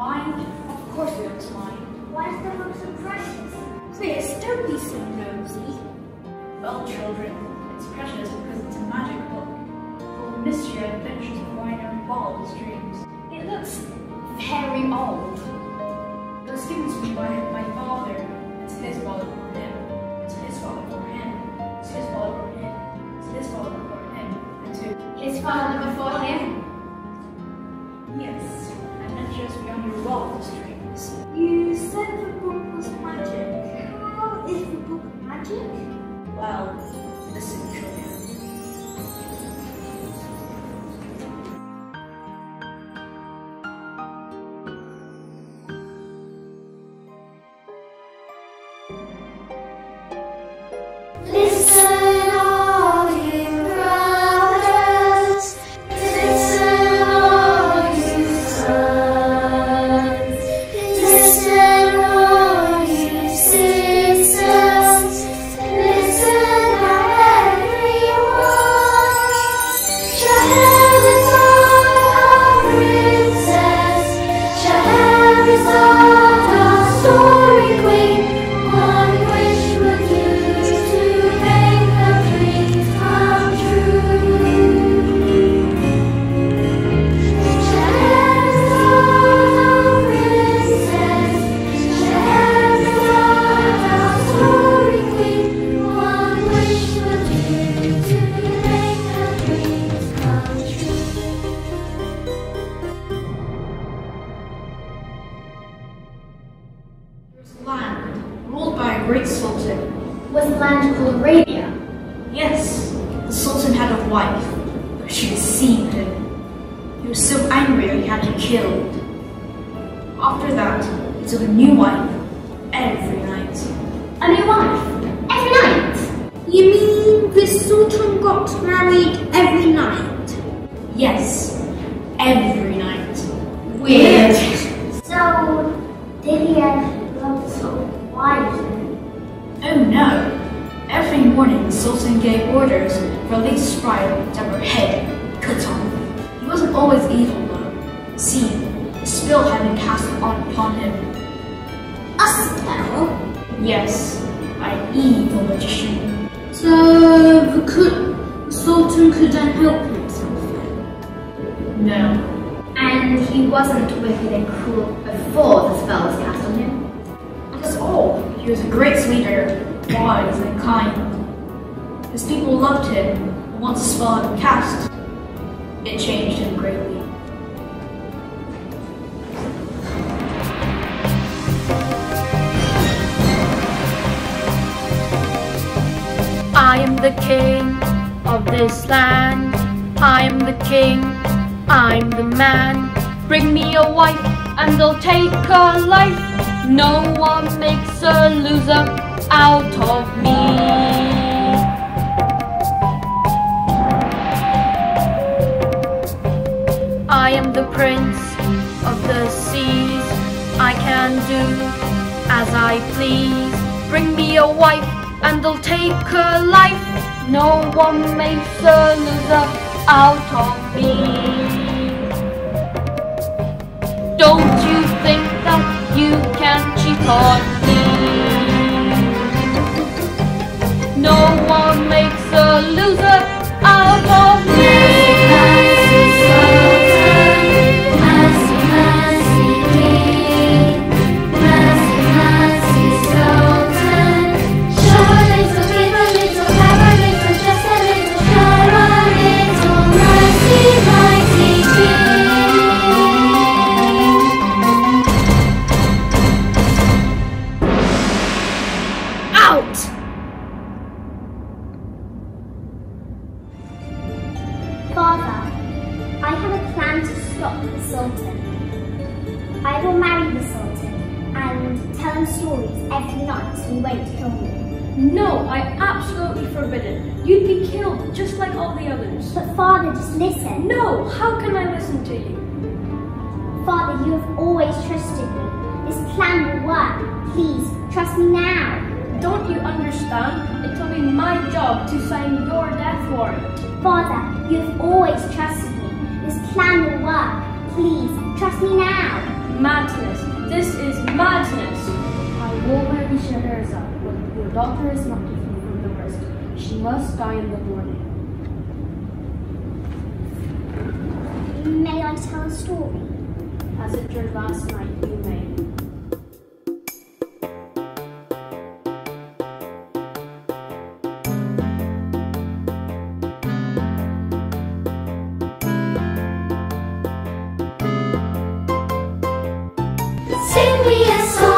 Mind? Of course we don't mind. why is the book so precious? Please, don't be so nosy. Well, children, it's precious because it's a magic book full of mystery and adventures before I know wildest dreams. It looks very old. It was given to me by my father. It's his father before him. It's his father before him. It's his father before him. It's his father before him. And to His father before him. Was the land called Arabia? Yes, the sultan had a wife, but she deceived him. He was so angry that he had her killed. After that, he took a new wife every night. A new wife? Every night? You mean the Sultan got married every night? Yes, every night. Weird. So, did he have Sultan gave orders for Lady Sprite to her head cut off. He wasn't always evil though. See, a spell had been cast on upon him. A spell? Yes, by an evil magician. So the, could, Sultan couldn't help himself then? No. And he wasn't wicked and cruel before the spell was cast on him? That's all. He was a great leader, wise and kind. His people loved him, and once the spell had cast, it changed him greatly. I am the king of this land. I am the king. I'm the man. Bring me a wife and I'll take her life. No one makes a loser out of me. I am the prince of the seas. I can do as I please. Bring me a wife and I'll take her life. No one makes a loser out of me. Don't you think that you can cheat on me? No one makes a loser out of me. I absolutely forbid it. You'd be killed just like all the others. But Father, just listen. No, how can I listen to you? Father, you have always trusted me. This plan will work. Please, trust me now. Don't you understand? It will be my job to sign your death warrant. Father, you have always trusted me. This plan will work. Please, trust me now. Madness. This is madness. I will marry Scheherazade, but your daughter is not different from the rest. She must die in the morning. May I tell a story? As it turned last night, you may. Sing me a song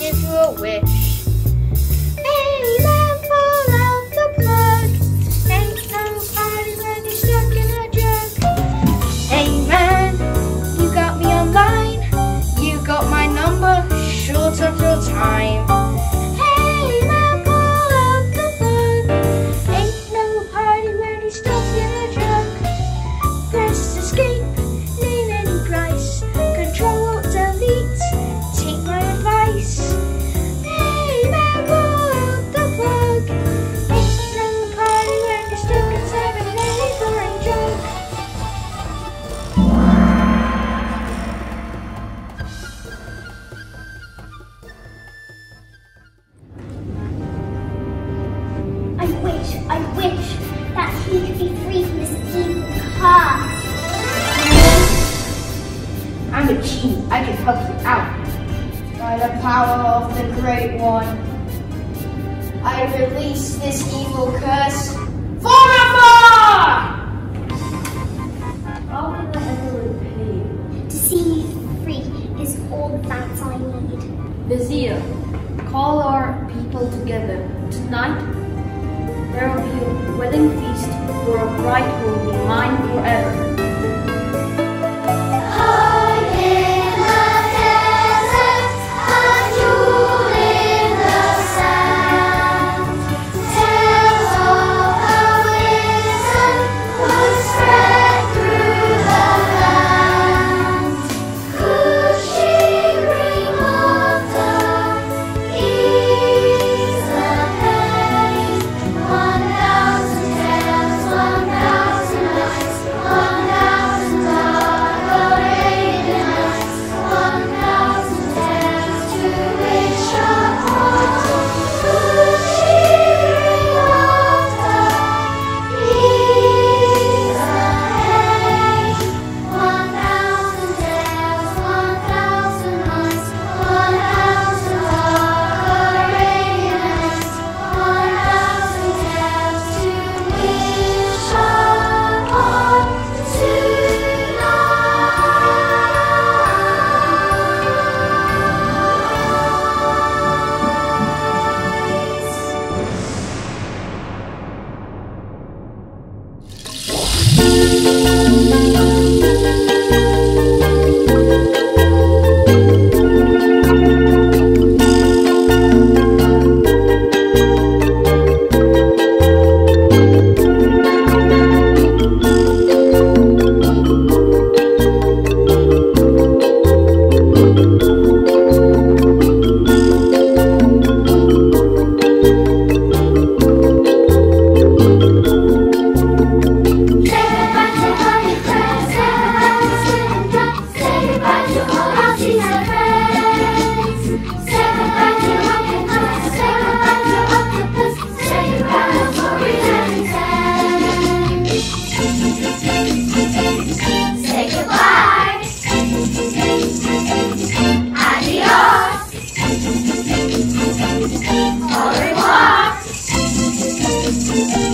Give you a wish. Pull out the plug. Ain't when you're stuck in a jug. Hey man, you got me online. You got my number, sure took your time. Wish, I wish that he could be free from this evil curse. I'm a genie. I can help you out. By the power of the Great One, I release this evil curse forever! How can I ever repay you? To see you free is all that I need. Vizier, call our people together. Tonight, there will be a wedding feast where a bride will be mine forever.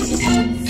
嗯。